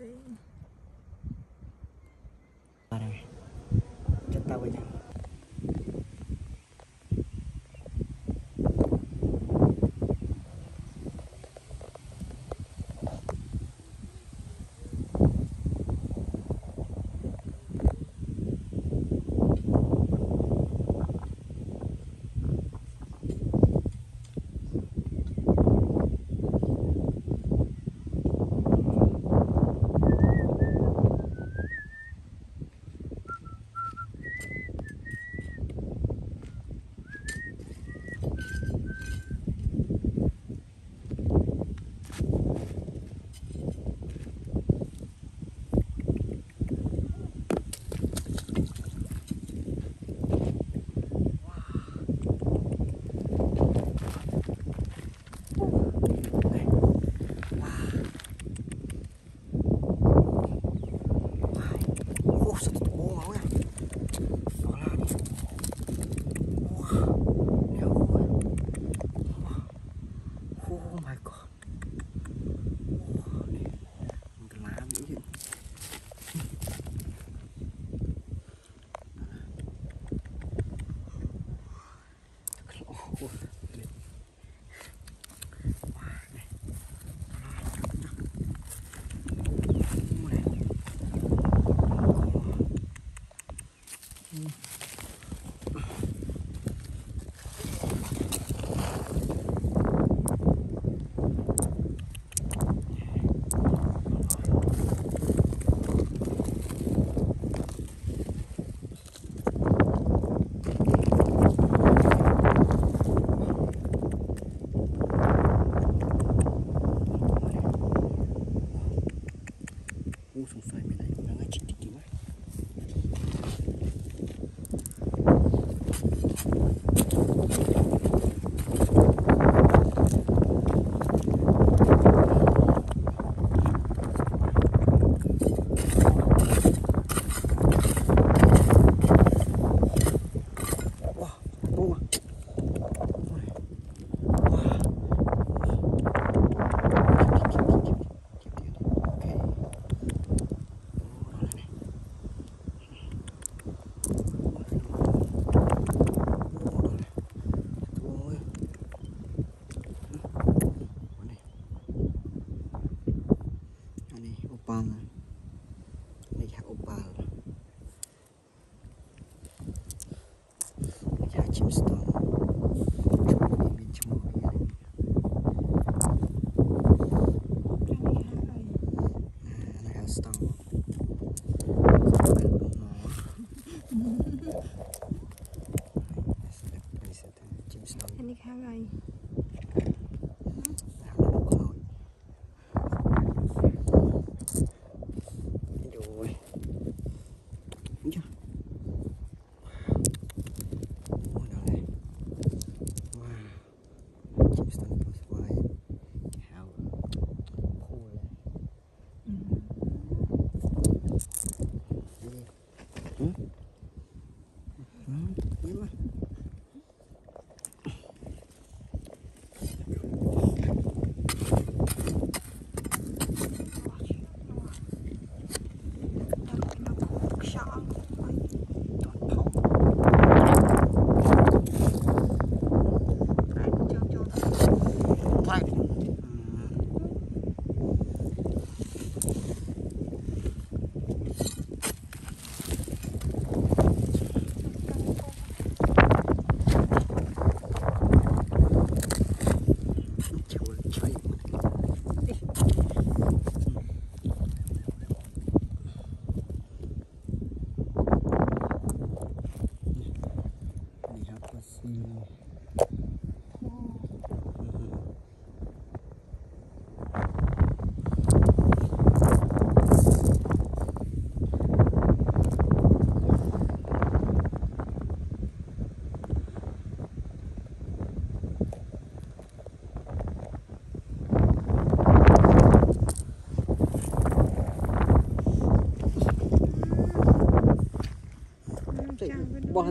对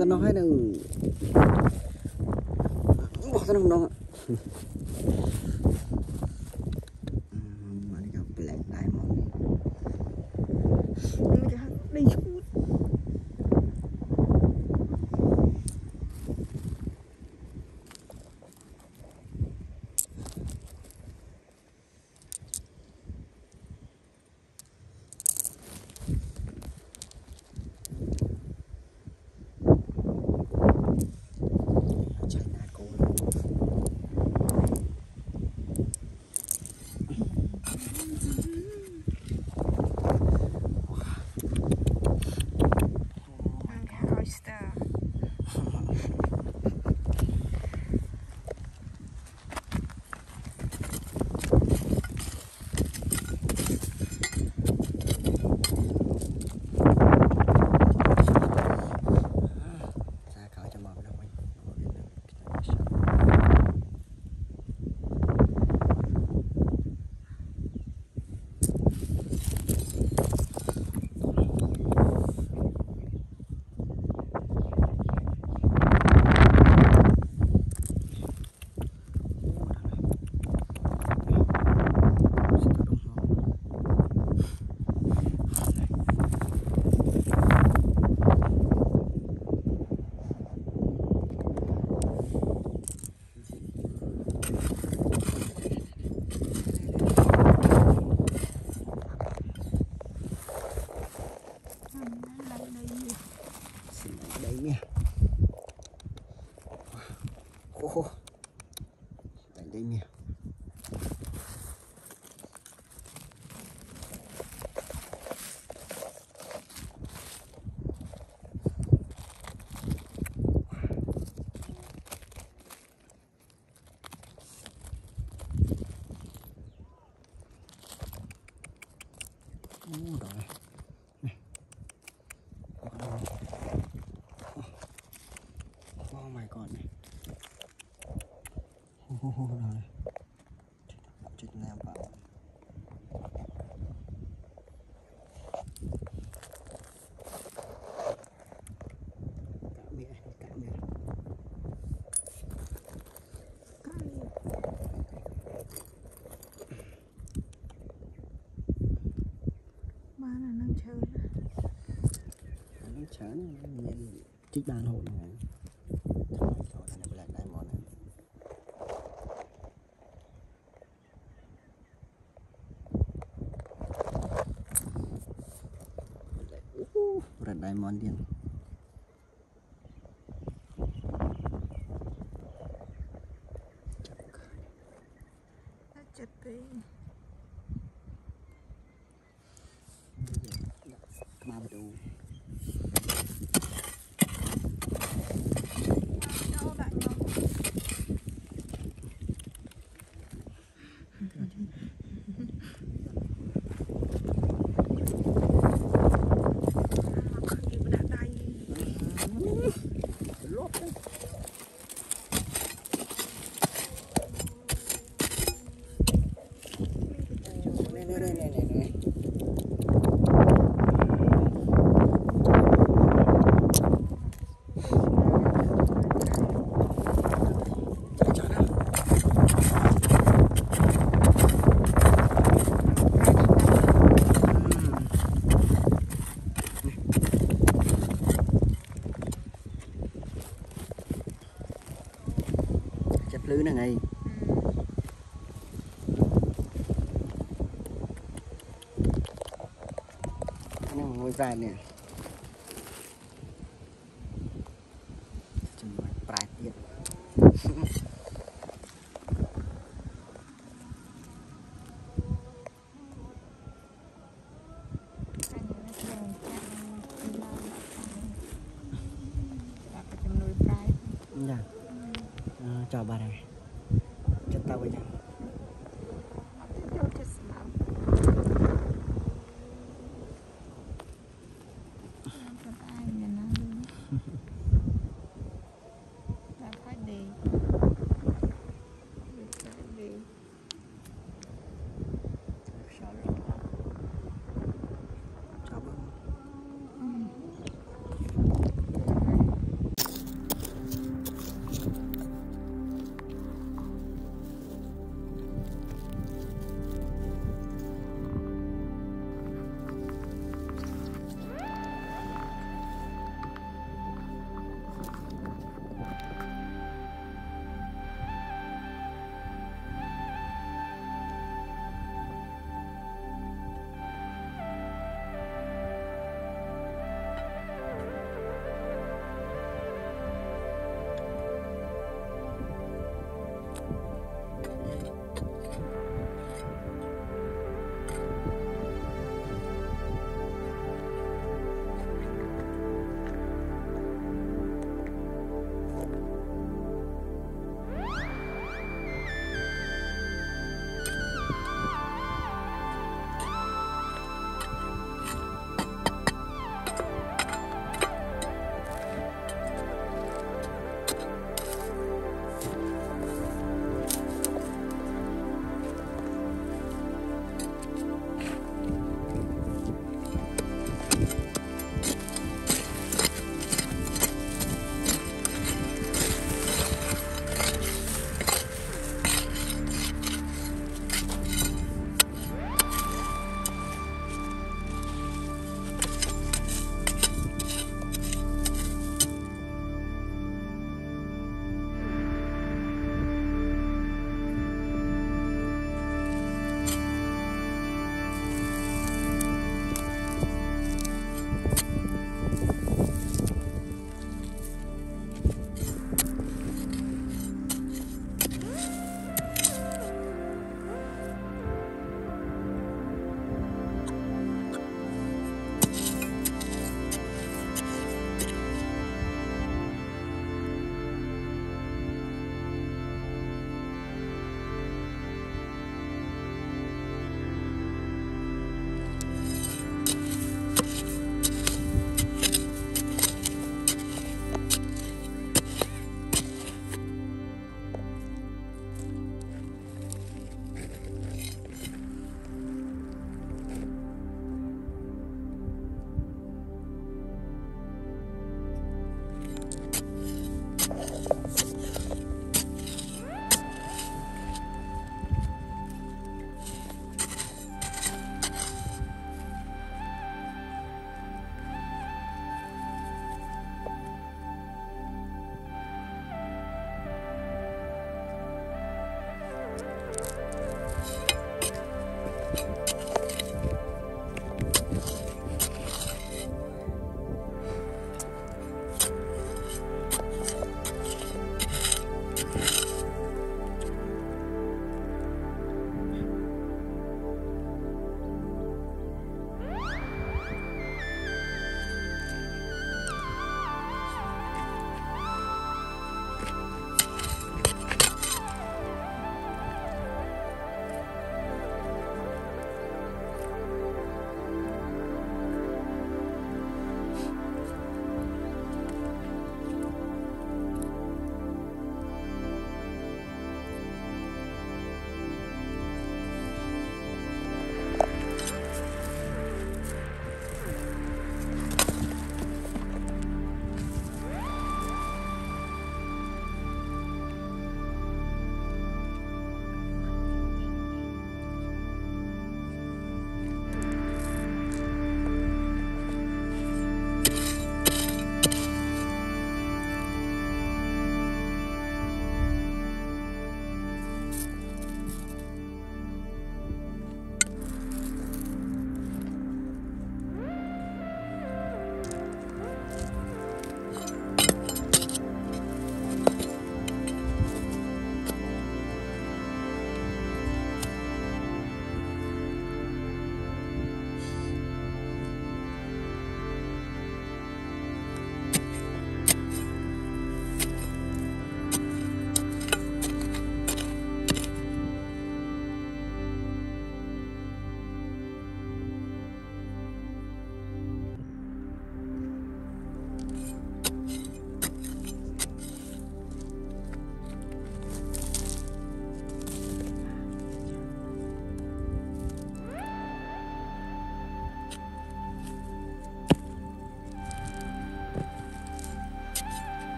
จะน้อยนะอือบอกตะน้องน้อง ជីកបានហូតហ្នឹងហើយចូលទៅនៅប្លែកដែរមកណារ៉ែដៃមនទៀត 在内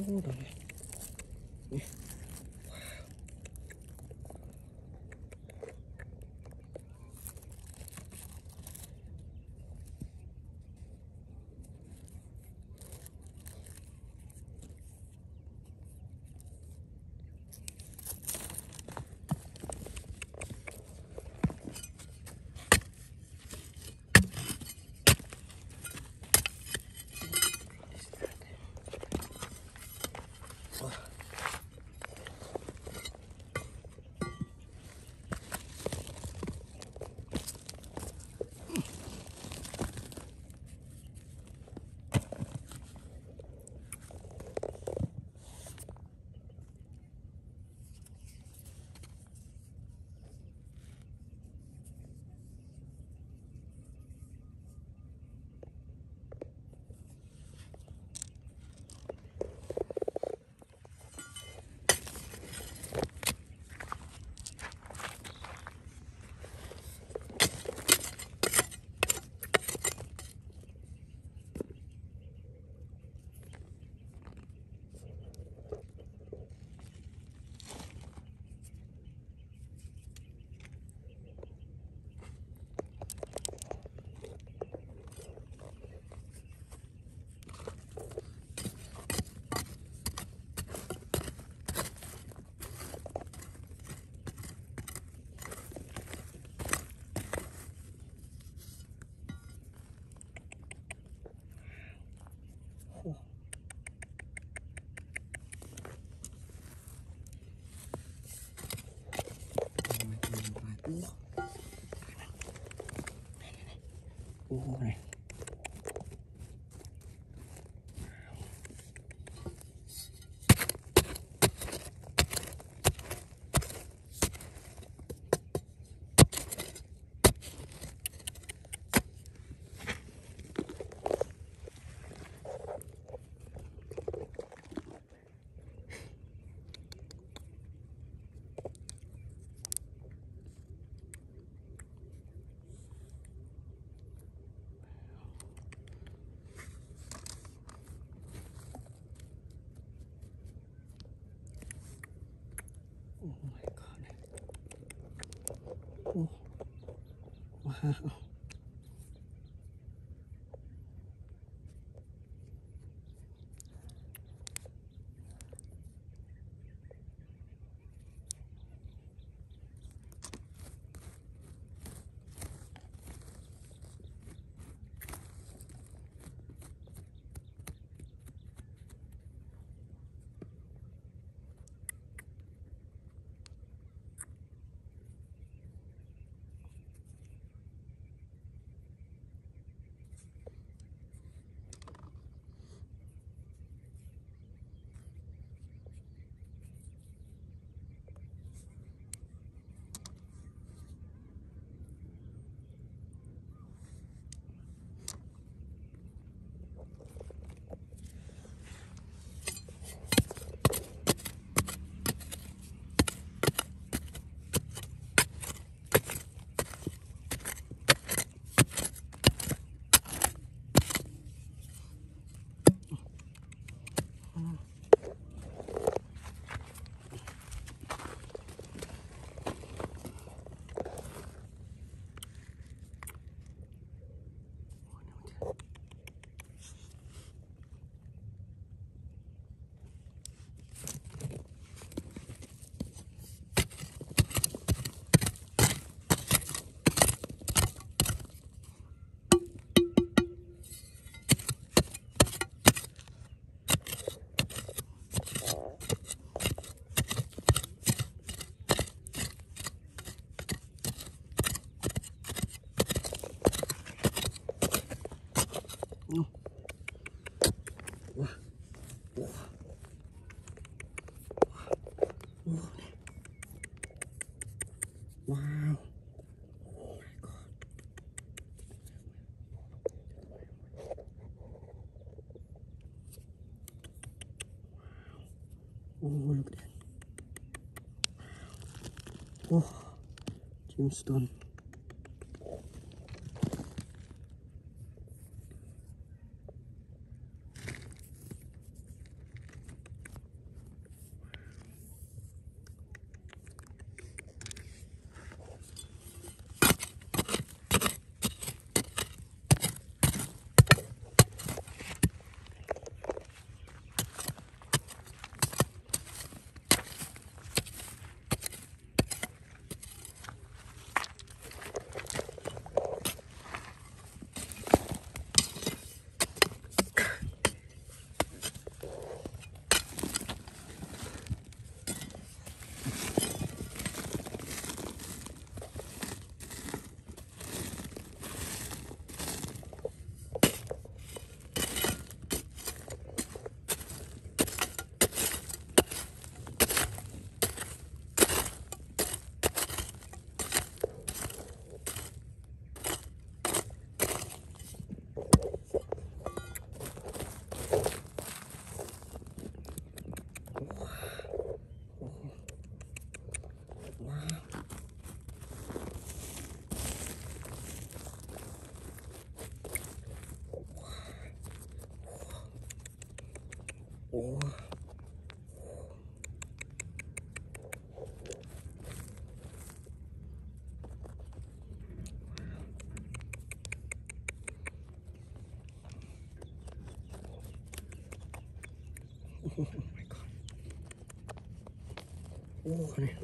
そうだね。 안 먹어. 오, 그래. Oh my god. Oh. Wow. Oh, look at that. Oh, gemstone. うかね。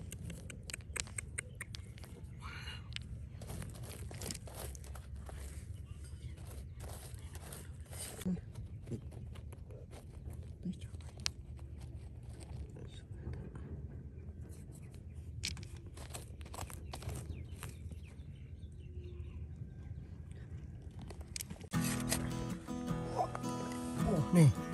ね。